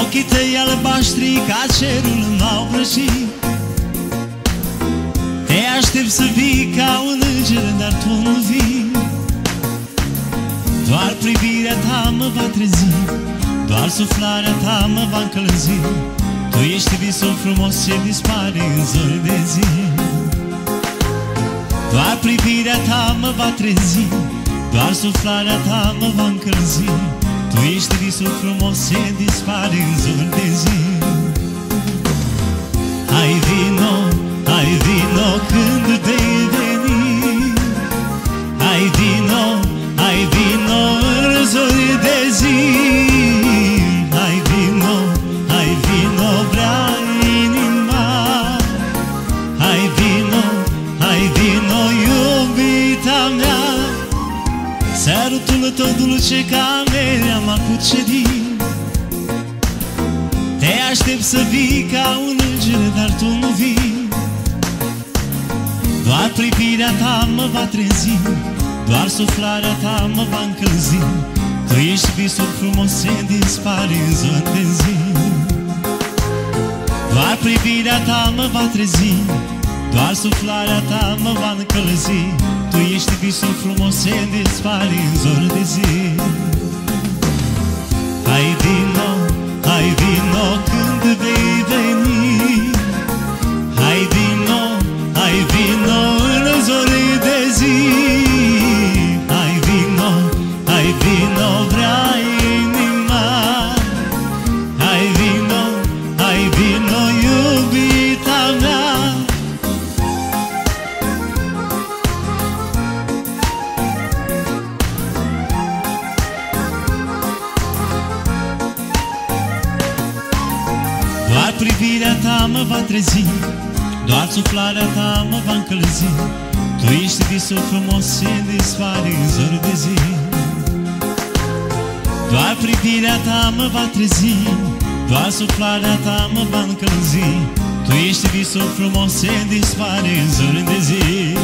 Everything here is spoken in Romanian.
Ochii tăi albaștri ca cerul m-au vrăjit aștept să vii ca un înger Dar tu nu vii. Doar privirea ta mă va trezi Doar suflarea ta mă va încălzi. Tu ești visul frumos ce dispare în zori de zi. Doar privirea ta mă va trezi Doar suflarea ta mă va încălzi. Tu ești visul frumos ce dispare în zori de zi. Hai vino, hai vino când vei veni. Hai vino, hai vino în zori de zi. Hai vino, hai vino vrea inima. Hai vino, hai vino iubita mea. Sărutul tău dulce ca merea m-a cucerit Te aștept să vii ca un înger, dar tu nu vii. Doar privirea ta mă va trezi Doar suflarea ta mă va încălzi. Tu ești visul frumos ce dispare în zori de zi Doar privirea ta mă va trezi Doar suflarea ta mă va încălzi. Tu ești visul frumos ce dispare în zori de zi privirea ta mă va trezi Doar suflarea ta mă va încălzi. Tu ești visul frumos ce dispare în zori de zi. Doar privirea ta mă va trezi Doar suflarea ta mă va încălzi. Tu ești visul frumos ce dispare în zori de zi